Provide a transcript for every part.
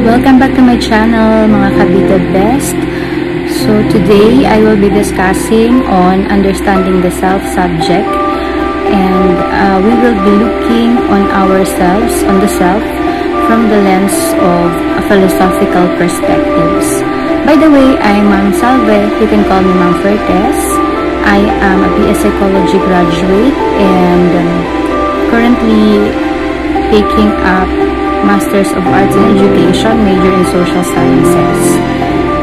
Welcome back to my channel, mga kabitid best. So today, I will be discussing on understanding the self subject and uh, we will be looking on ourselves, on the self, from the lens of philosophical perspectives. By the way, I'm Ma'am Salve. You can call me Ma'am Fertes. I am a BS Psychology graduate and um, currently taking up Masters of Arts in Education, major in Social Sciences.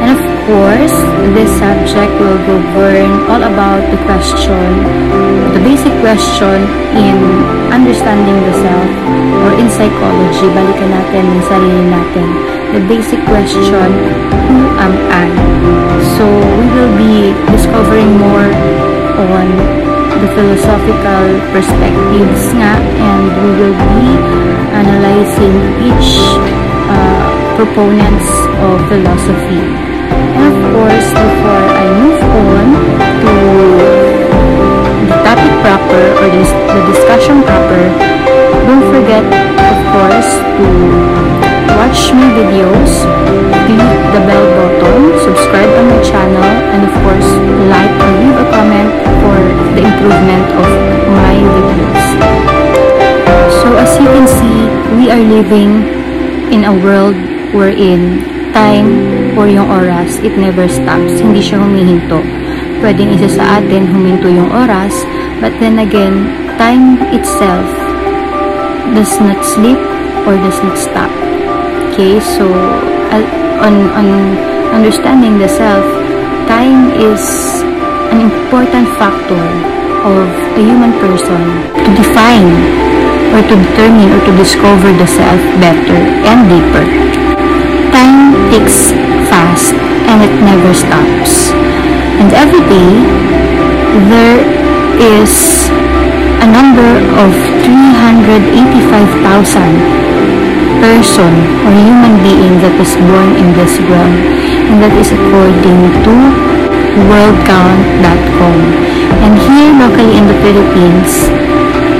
And of course, this subject will govern all about the question, the basic question in understanding the self or in psychology, balikan natin yung sarili natin. The basic question, who am I? So, we will be discovering more on the philosophical perspectives nga and we will be analyzing proponents of philosophy. And of course, before I move on to the topic proper or the, discussion proper, don't forget, of course, to watch my videos, click the bell button, subscribe on my channel, and of course, like or leave a comment for the improvement of my videos. So as you can see, we are living in a world wherein time or yung oras, it never stops. Hindi siya humihinto. Pwedeng isa sa atin huminto yung oras, but then again, time itself does not sleep or does not stop. Okay, so on, on understanding the self, time is an important factor of a human person to define or to determine or to discover the self better and deeper. Ticks fast and it never stops. And every day, there is a number of 385,000 person or human being that is born in this world and that is according to worldcount.com and here locally in the Philippines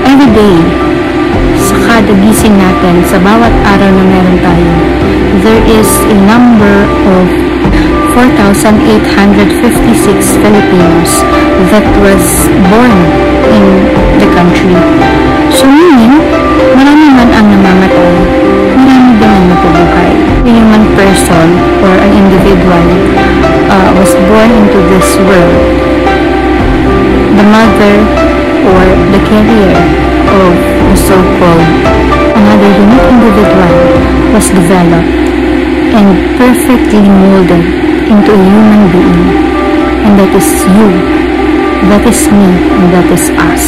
every day kada natin sa bawat araw na meron tayo, there is a number of 4,856 Filipinos that was born in the country. So meaning, marami man ang namamatay, marami din ang napubuhay. A human person or an individual uh, was born into this world. The mother or the carrier so-called another unique individual was developed and perfectly molded into a human being. And that is you, that is me, and that is us.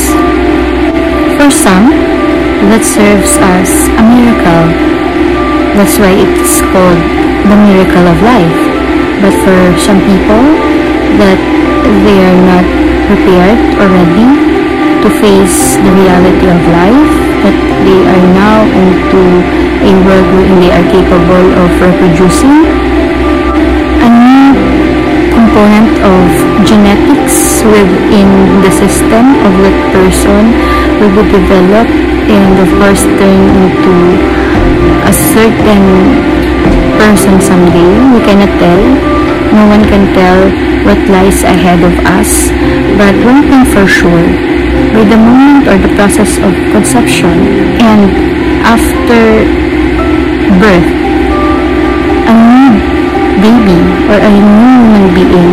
For some, that serves as a miracle. That's why it's called the miracle of life. But for some people, that they are not prepared or ready to face the reality of life, that they are now into a world wherein they are capable of reproducing. A new component of genetics within the system of that person will be developed and of course turn into a certain person someday. We cannot tell. No one can tell what lies ahead of us. But one thing for sure, by the moment or the process of conception and after birth, a new baby or a new human being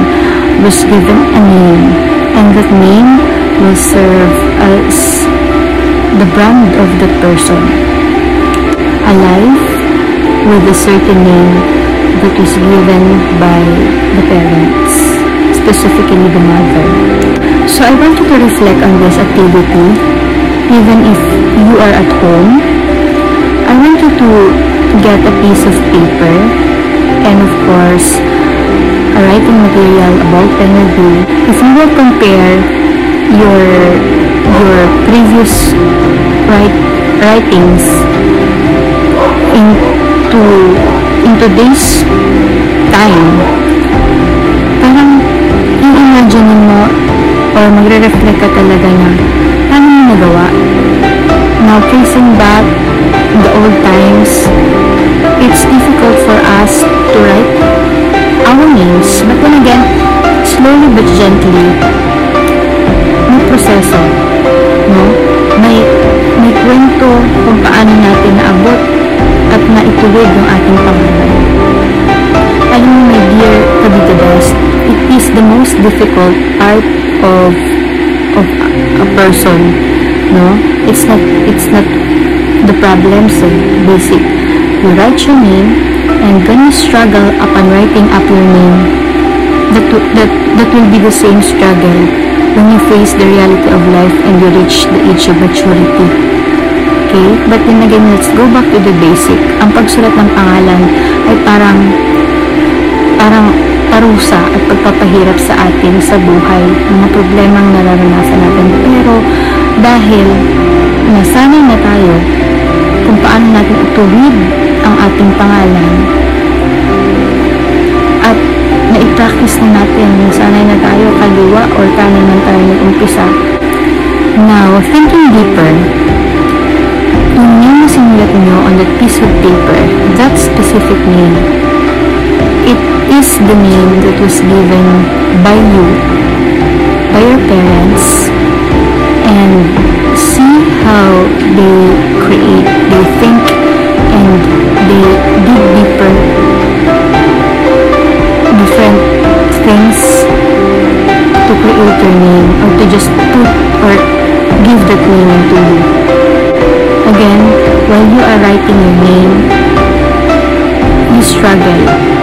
was given a name and that name will serve as the brand of the person. A life with a certain name that was given by the parents, specifically the mother. So I want you to reflect on this activity, even if you are at home. I want you to get a piece of paper and of course a writing material, a ball pen will do. If you will compare your your previous write, writings into in today's time, parang i-imagine mo or magre-reflect ka talaga na paano mo nagawa? Now, facing back the old times, it's difficult for us to write our names. But then again, slowly but gently, may proseso, no? May, may kwento kung paano natin naabot at naitulog yung ating pangalan. Alam mo, my dear Kabita Dust, is the most difficult part of of a person, no? It's not, it's not the problems of basic. You write your name, and when you struggle upon writing up your name, that, that, that will be the same struggle when you face the reality of life and you reach the age of maturity. Okay? But then again, let's go back to the basic. Ang pagsulat ng pangalan ay parang parang parusa at pagpapahirap sa atin sa buhay, mga problemang nararanasan natin. Pero dahil nasanay na tayo kung paano natin ituwid ang ating pangalan at na-practice na natin, nasanay na tayo kaliwa or kanan man tayo nag-umpisa. Now, thinking deeper, yung name na sinulat nyo on that piece of paper, that specific name, it is the name that was given by you, by your parents, and see how they create, they think, and they dig deeper different things to create your name or to just put or give that meaning to you. Again, while you are writing your name, you struggle.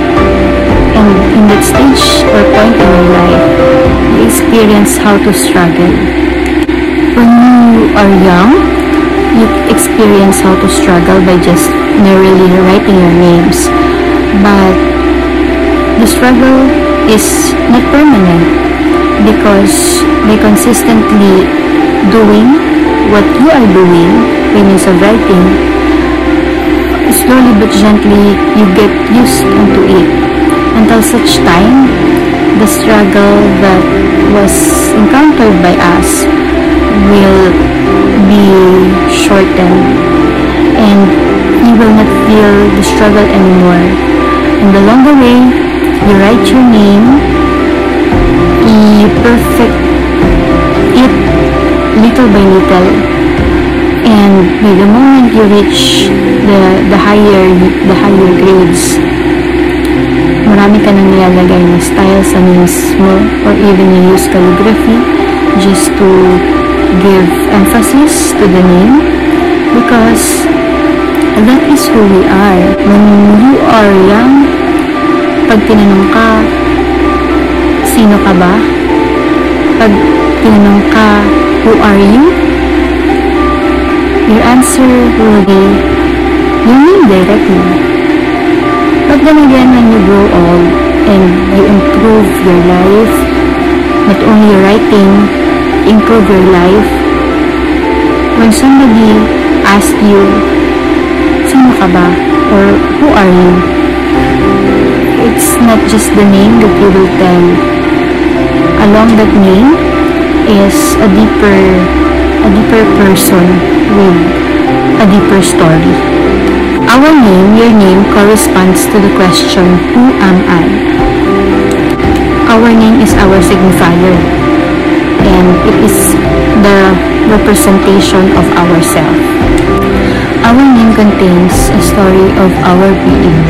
And in that stage or point in your life, you experience how to struggle. When you are young, you experience how to struggle by just merely writing your names. But the struggle is not permanent because by consistently doing what you are doing means of writing, slowly but gently you get used into it until such time the struggle that was encountered by us will be shortened and you will not feel the struggle anymore. In the longer way, you write your name, you perfect it little by little, and by the moment you reach the the higher the higher grades, marami ka nang nilalagay na style sa names mo or even you use calligraphy just to give emphasis to the name because that is who we are. When you are young, pag tinanong ka, sino ka ba? Pag tinanong ka, who are you? Your answer will be, your name directly. Then again, when you grow old and you improve your life, not only writing, improve your life, when somebody asks you, sino ka ba? Or who are you? It's not just the name that you will tell. Along that name is a deeper, a deeper person with a deeper story. Our name, your name, corresponds to the question, Who am I? Our name is our signifier, and it is the representation of ourself. Our name contains a story of our being,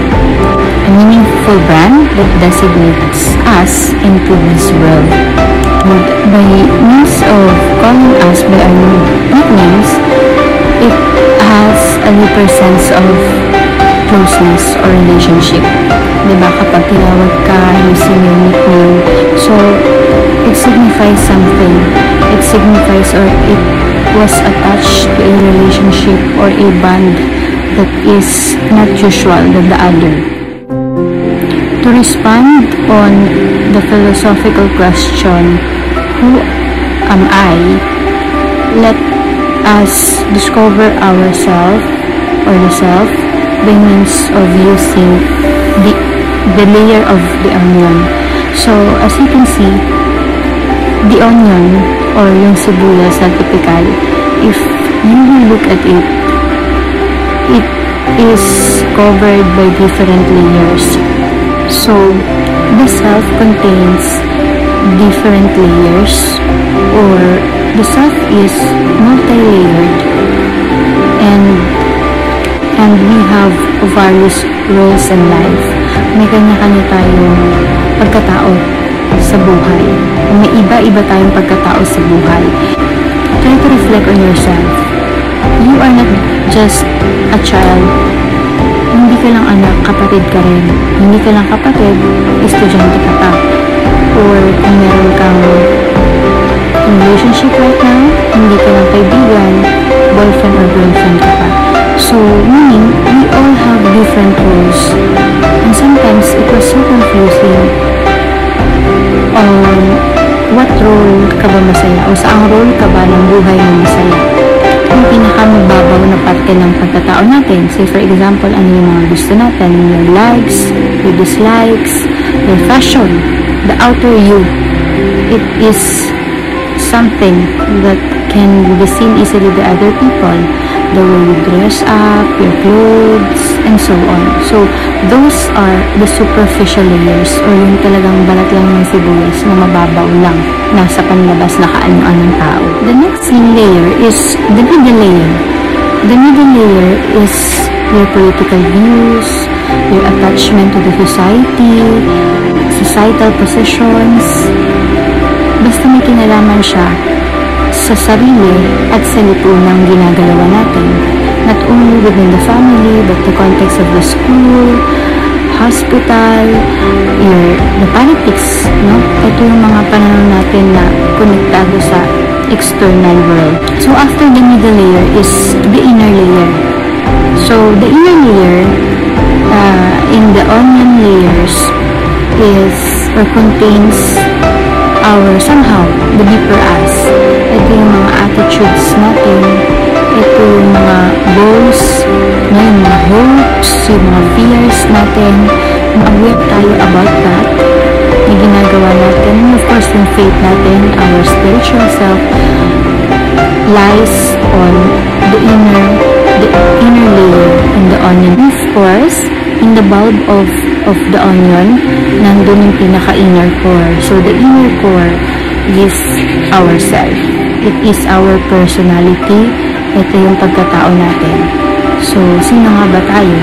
a meaningful brand that designates us into this world. And by means of calling us by our nicknames, it has a deeper sense of closeness or relationship. Diba? Kapag tinawag ka using your nickname, so it signifies something. It signifies or it was attached to a relationship or a bond that is not usual than the other. To respond on the philosophical question, who am I? Let us discover ourselves or the self by means of using the, the layer of the onion. So, as you can see, the onion or yung sibuyas na typical, if you will look at it, it is covered by different layers. So, the self contains different layers or the self is multi-layered and and we have various roles in life. May kanya-kanya tayong pagkatao sa buhay. May iba-iba tayong pagkatao sa buhay. Try to reflect on yourself. You are not just a child. Hindi ka lang anak, kapatid ka rin. Hindi ka lang kapatid, estudyante ka pa. Or kung meron kang relationship right now, hindi ka lang kaibigan, boyfriend or girlfriend ka pa. So, meaning, we all have different roles. And sometimes, it was so confusing on what role ka ba masaya o saang role ka ba ng buhay mo masaya. Yung pinakamababaw na parte ng pagkatao natin. Say for example, ano yung mga gusto natin, your likes, your dislikes, your fashion, the outer you. It is something that can be seen easily by other people. The way you dress up, your clothes, and so on. So, those are the superficial layers or yung talagang balat lang ng sibuyas na mababaw lang nasa panlabas na kaano-anong tao. The next layer is the middle layer. The middle layer is your political views, your attachment to the society, societal positions, basta may kinalaman siya sa sarili at sa lipunang ginagalawa natin. Not only within the family, but the context of the school, hospital, your, the politics, no? Ito yung mga pananaw natin na konektado sa external world. So, after the middle layer is the inner layer. So, the inner layer, uh, in the onion layers, is or contains our somehow the deeper us. Ito yung mga attitudes natin. Ito yung mga goals, yung mga hopes, yung mga fears natin. Aware tayo about that na ginagawa natin. Of course, yung faith natin, our spiritual self, lies on the inner, the inner layer in the onion. Of course, in the bulb of of the onion, nandun yung pinaka-inner core. So, the inner core is ourself. It is our personality. Ito yung pagkatao natin. So, sino nga ba tayo?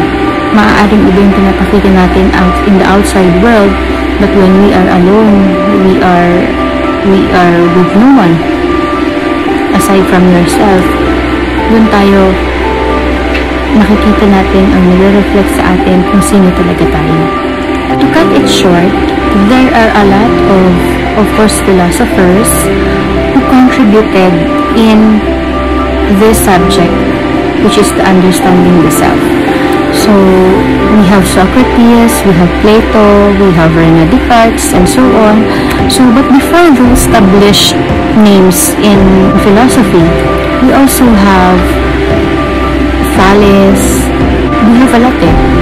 Maaaring iba yung pinapakita natin out in the outside world, but when we are alone, we are we are with no one aside from yourself. Doon tayo nakikita natin or nire-reflect sa atin kung sino talaga tayo. Short, there are a lot of, of course, philosophers who contributed in this subject, which is the understanding the self. So, we have Socrates, we have Plato, we have Rene Descartes, and so on. So, but before those established names in philosophy, we also have Thales, we have a lot eh.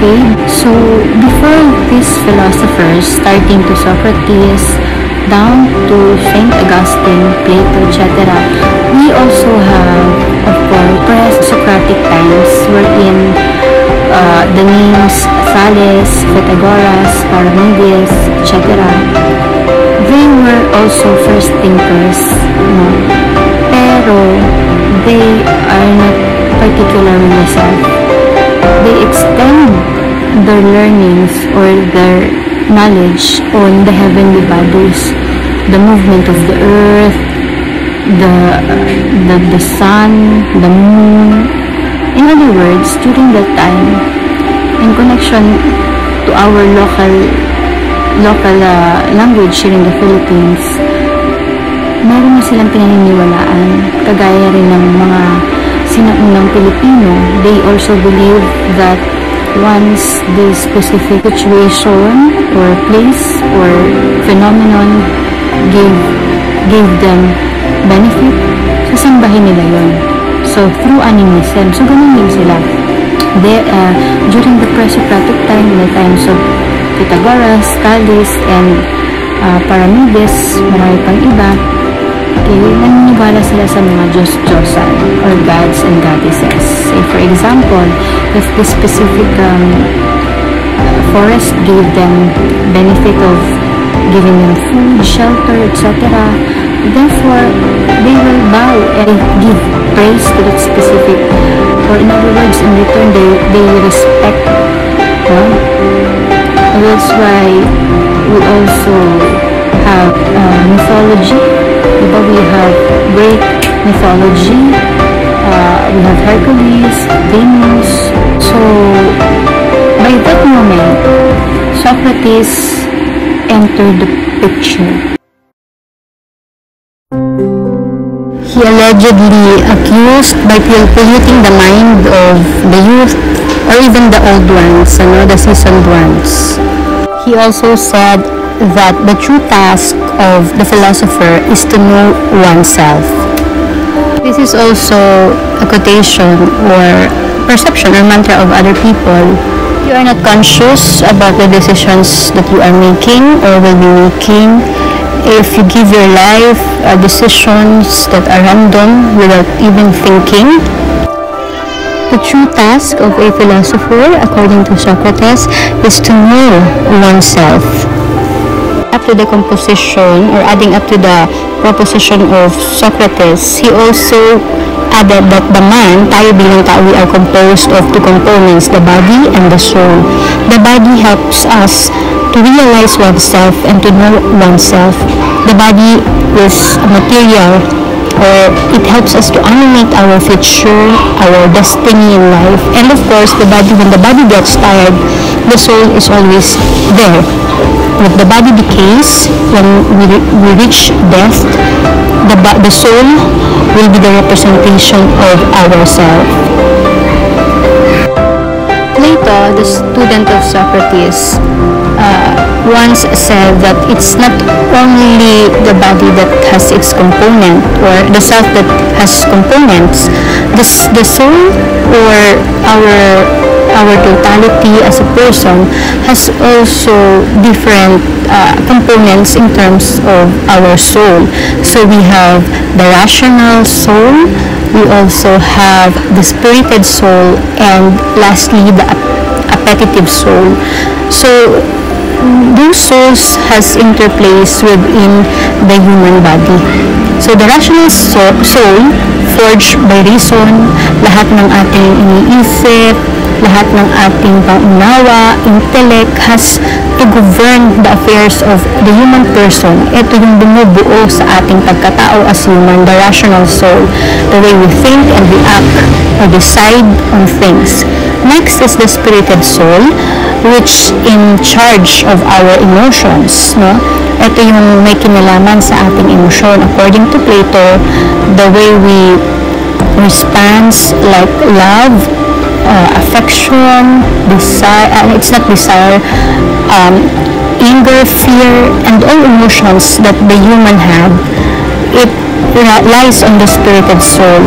Okay? So, before these philosophers, starting to Socrates, down to Saint Augustine, Plato, etc., we also have, of course, pre-Socratic times wherein uh, the names Thales, Pythagoras, Parmenides, etc., they were also first thinkers, no? pero they are not particularly yourself. They extend their learnings or their knowledge on the heavenly bodies, the movement of the earth, the, the, the sun, the moon. In other words, during that time, in connection to our local local uh, language here in the Philippines, meron na silang pinaniniwalaan, kagaya rin ng mga sinaunang Pilipino, they also believe that once the specific situation or place or phenomenon gave, gave them benefit, sasambahin nila yon. So, through animism. So, ganun din sila. They, uh, during the pre-Socratic time, in the times of Pythagoras, Thales, and uh, Parmenides, marami pang iba, okay, naniniwala sila sa mga Diyos-Diyosan or gods and goddesses. Say, for example, if the specific um, forest gave them benefit of giving them food, shelter, etc. Therefore, they will bow and give praise to that specific, or in other words, in return, they, they respect. No? That's why we also have uh, mythology. Diba? We have Greek mythology. Uh, we have Hercules, Venus. So, by that moment, Socrates entered the picture. He allegedly accused by polluting the mind of the youth or even the old ones, you know, the seasoned ones. He also said that the true task of the philosopher is to know oneself. This is also a quotation or perception or mantra of other people. You are not conscious about the decisions that you are making or will be making. If you give your life uh, decisions that are random without even thinking, the true task of a philosopher, according to Socrates, is to know oneself after the composition or adding up to the proposition of Socrates, he also added that the man, tayo bilang tao, we are composed of two components, the body and the soul. The body helps us to realize oneself and to know oneself. The body is material or it helps us to animate our future, our destiny in life. And of course, the body, when the body gets tired, the soul is always there. When the body decays, when we, we reach death, the, the soul will be the representation of ourself. Plato, the student of Socrates, uh, once said that it's not only the body that has its component or the self that has components, the, the soul or our our totality as a person has also different uh, components in terms of our soul. So we have the rational soul, we also have the spirited soul, and lastly the appetitive soul. So those souls has interplays within the human body. So the rational soul, forged by reason, lahat ng ating iniisip, lahat ng ating pangunawa, intellect has to govern the affairs of the human person. Ito yung bumubuo sa ating pagkatao as human, the rational soul, the way we think and we act or decide on things. Next is the spirited soul, which in charge of our emotions. No? Ito yung may kinalaman sa ating emosyon. According to Plato, the way we respond like love, uh, affection, desire, uh, it's not desire, um, anger, fear, and all emotions that the human have, it lies on the spirited soul.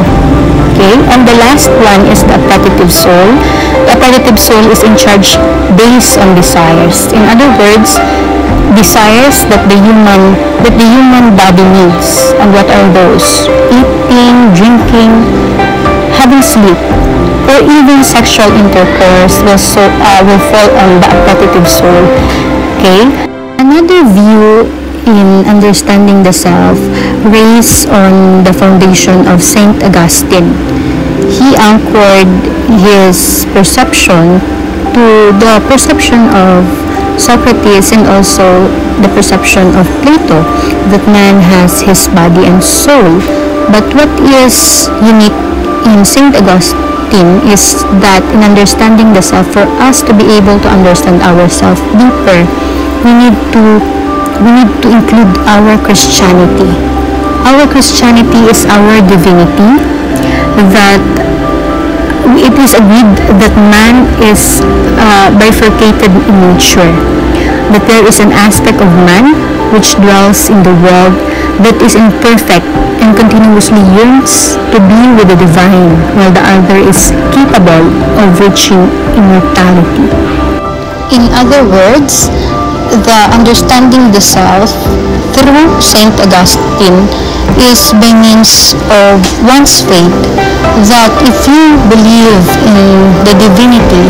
Okay? And the last one is the appetitive soul. The appetitive soul is in charge based on desires. In other words, desires that the human that the human body needs. And what are those? Eating, drinking, having sleep, or even sexual intercourse will, so, uh, will fall on the appetitive soul. Okay? Another view in understanding the self rests on the foundation of Saint Augustine. He anchored his perception to the perception of Socrates and also the perception of Plato that man has his body and soul. But what is unique in Saint Augustine is that in understanding the self, for us to be able to understand ourselves deeper, we need to we need to include our Christianity. Our Christianity is our divinity, that it is agreed that man is uh, bifurcated in nature, that there is an aspect of man which dwells in the world that is imperfect and continuously yearns to be with the divine, while the other is capable of reaching immortality. In other words, the understanding the self through Saint Augustine is by means of one's faith that if you believe in the divinity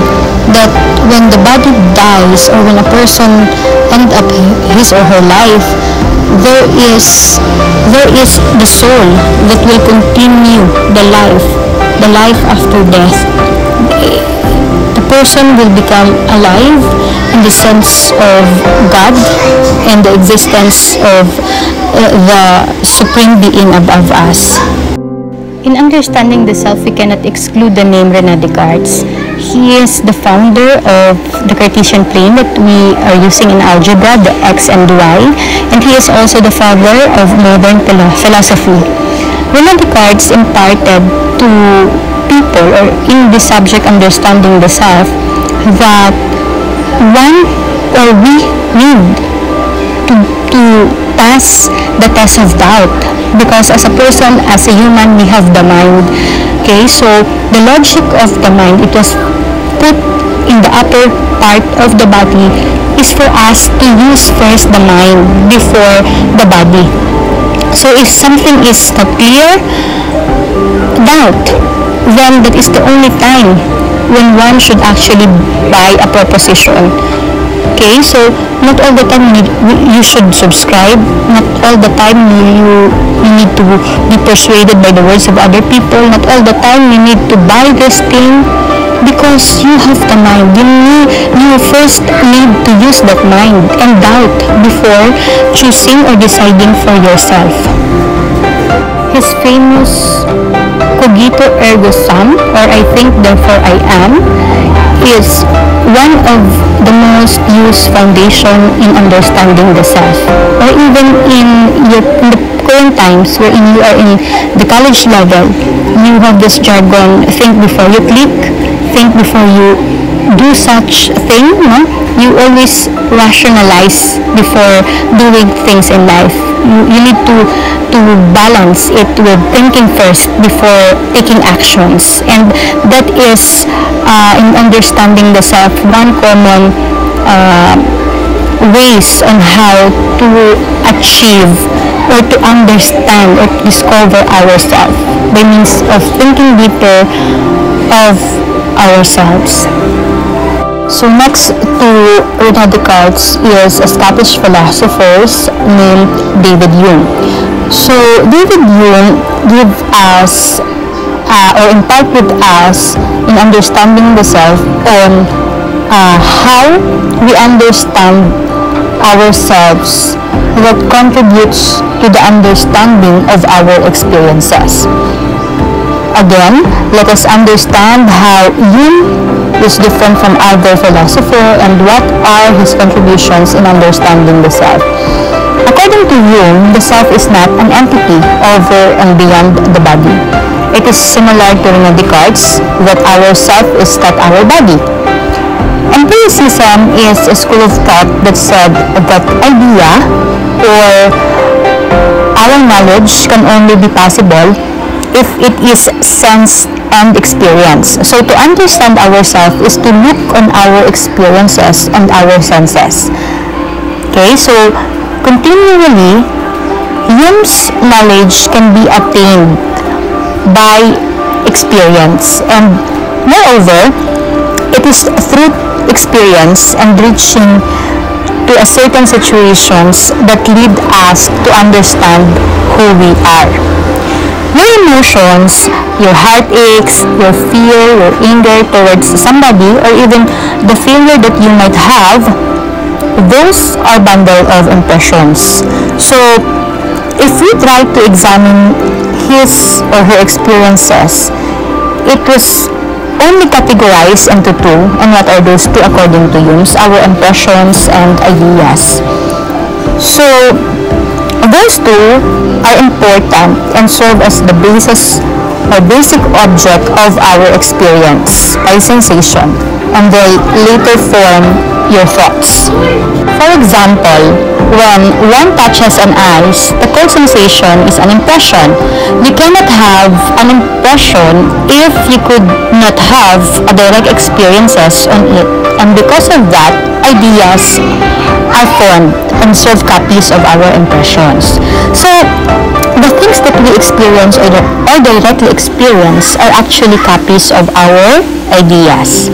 that when the body dies or when a person end up his or her life, there is there is the soul that will continue the life, the life after death. The person will become alive in the sense of God and the existence of uh, the supreme being above us. In understanding the self, we cannot exclude the name Rene Descartes. He is the founder of the Cartesian plane that we are using in algebra, the x and y, and he is also the father of modern philosophy. Rene Descartes imparted to people, or in the subject understanding the self, that one or we need to, to pass the test of doubt because as a person, as a human, we have the mind. Okay, so the logic of the mind, it was put in the upper part of the body is for us to use first the mind before the body. So if something is not clear, doubt, then that is the only time when one should actually buy a proposition okay so not all the time you, you should subscribe. Not all the time you, you need to be persuaded by the words of other people. Not all the time you need to buy this thing because you have the mind. You need you first need to use that mind and doubt before choosing or deciding for yourself. His famous cogito ergo sum or I think therefore I am is one of the most used foundation in understanding the self. Or even in, your, in the current times wherein you are in the college level, you have this jargon, think before you click, think before you do such thing, no? You always rationalize before doing things in life. You, you need to, to balance it with thinking first before taking actions. And that is, uh, in understanding the self, one common uh, ways on how to achieve or to understand or to discover ourselves by means of thinking deeper of ourselves. So next to Rene Descartes is a Scottish philosopher named David Hume. So David Hume gives us uh, or impart with us in understanding the self on uh, how we understand ourselves that contributes to the understanding of our experiences. Again, let us understand how Hume is different from other philosophers and what are his contributions in understanding the self. According to Hume, the self is not an entity over and beyond the body. It is similar to Rene Descartes that our self is not our body. Empiricism is a school of thought that said that idea or our knowledge can only be possible if it is sense and experience. So to understand ourselves is to look on our experiences and our senses. Okay, so continually, Hume's knowledge can be attained by experience and moreover, it is through experience and reaching to a certain situations that lead us to understand who we are your emotions, your heartaches, your fear, your anger towards somebody, or even the failure that you might have, those are bundle of impressions. So, if we try to examine his or her experiences, it was only categorized into two, and what are those two according to Hume's, our impressions and ideas. So, those two are important and serve as the basis or basic object of our experience by sensation and they later form your thoughts. For example, when one touches an ice, the cold sensation is an impression. You cannot have an impression if you could not have a direct experiences on it. And because of that, ideas are formed and serve copies of our impressions. So, the things that we experience or, or directly experience are actually copies of our ideas.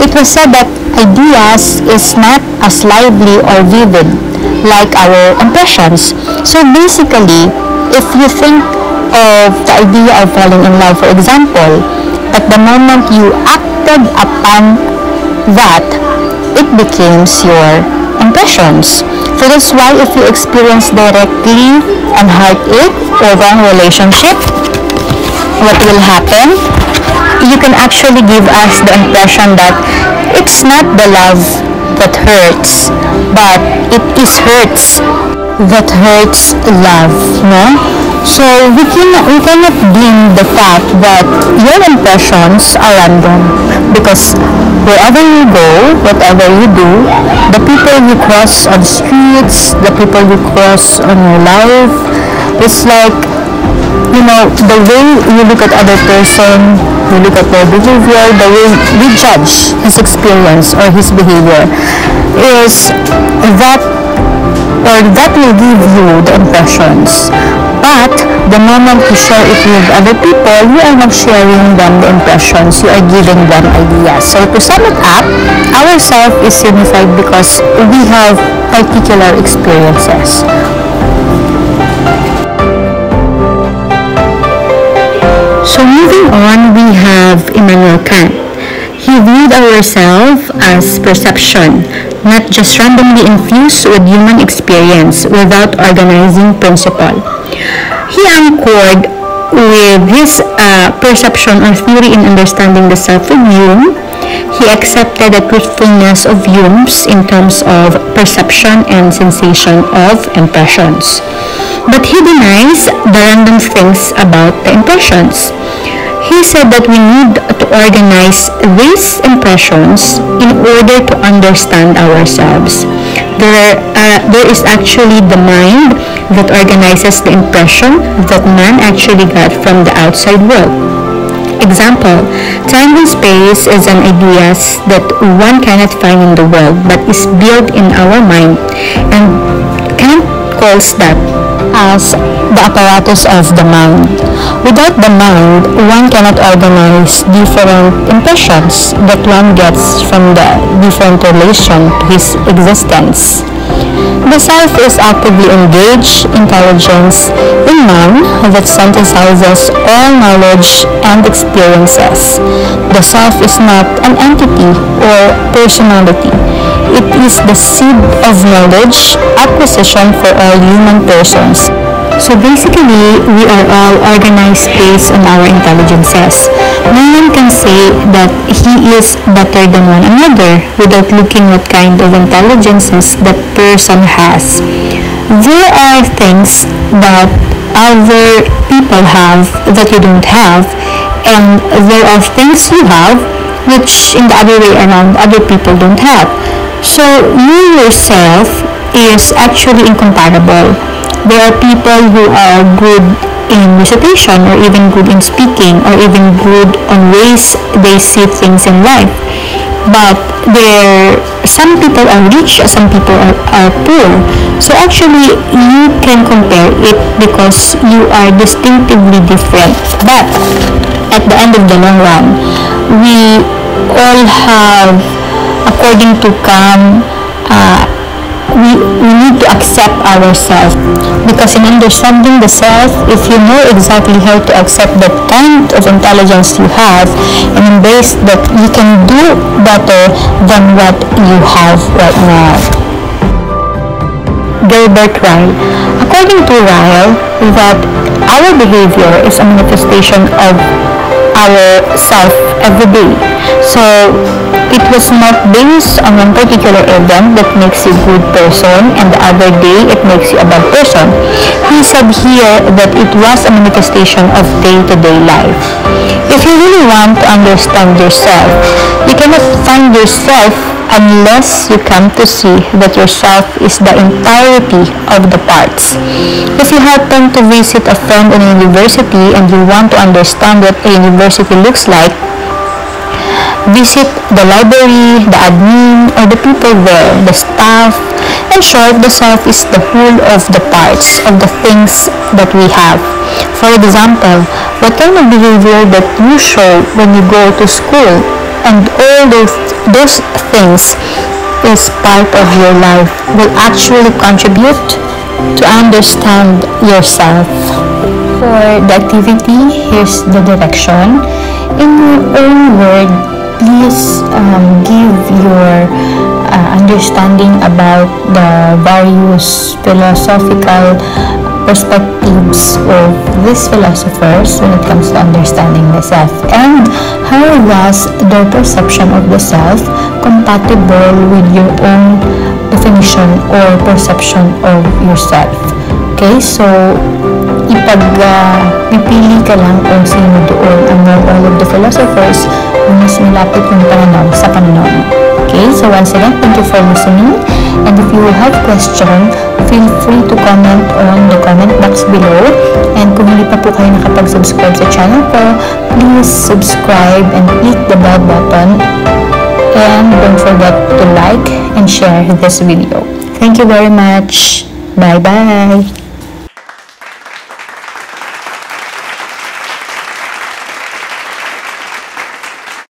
It was said that ideas is not as lively or vivid like our impressions. So basically, if you think of the idea of falling in love, for example, at the moment you acted upon that, it becomes your impressions. So that's why if you experience directly an heartache or wrong relationship, what will happen? You can actually give us the impression that it's not the love that hurts, but it is hurts that hurts love, no? So we cannot we cannot blame the fact that your impressions are random because wherever you go, whatever you do, the people you cross on streets, the people you cross on your life, it's like you know the way you look at other person, you look at their behavior, the way we judge his experience or his behavior is that or that will give you the impressions. But the moment you share it with other people, you are not sharing them the impressions, you are giving them ideas. So to sum it up, our self is unified because we have particular experiences. So moving on, we have Immanuel Kant. He viewed ourselves as perception, not just randomly infused with human experience without organizing principle. He anchored with his uh, perception or theory in understanding the self of Hume. He accepted the truthfulness of Hume's in terms of perception and sensation of impressions. But he denies the random things about the impressions. He said that we need to organize these impressions in order to understand ourselves. There, uh, there is actually the mind that organizes the impression that man actually got from the outside world. Example, time and space is an idea that one cannot find in the world but is built in our mind and Kant calls that as the apparatus of the mind. Without the mind, one cannot organize different impressions that one gets from the different relation to his existence. The self is actively engaged intelligence in man that synthesizes all knowledge and experiences. The self is not an entity or personality. It is the seed of knowledge acquisition for all human persons. So basically, we are all organized based on our intelligences. No one can say that he is better than one another without looking what kind of intelligences that person has. There are things that other people have that you don't have, and there are things you have which in the other way around other people don't have. So you yourself is actually incomparable there are people who are good in recitation or even good in speaking or even good on ways they see things in life. But there some people are rich some people are, are poor. So actually you can compare it because you are distinctively different. But at the end of the long run we all have according to Kant uh, we, we need to accept ourselves. Because in understanding the self if you know exactly how to accept the kind of intelligence you have and embrace that you can do better than what you have right now. Gilbert Ryle. According to Ryle that our behavior is a manifestation of our self every day. So it was not based on one particular event that makes you a good person and the other day it makes you a bad person. He said here that it was a manifestation of day-to-day -day life. If you really want to understand yourself, you cannot find yourself unless you come to see that yourself is the entirety of the parts. If you happen to visit a friend in a university and you want to understand what a university looks like, visit the library, the admin, or the people there, the staff. In short, the self is the whole of the parts of the things that we have. For example, what kind of behavior that you show when you go to school and all those those things is part of your life will actually contribute to understand yourself. For the activity, here's the direction. In your own word, please um, give your uh, understanding about the various philosophical perspectives of these philosophers when it comes to understanding the self and how was their perception of the self compatible with your own definition or perception of yourself. Okay, so ipag uh, pipili ka lang kung sino doon among all of the philosophers mas malapit yung pananaw sa mo. Okay, so once again, thank you for listening. And if you have question, feel free to comment on the comment box below. And kung hindi pa po kayo nakapag-subscribe sa channel ko, please subscribe and click the bell button. And don't forget to like and share this video. Thank you very much. Bye-bye.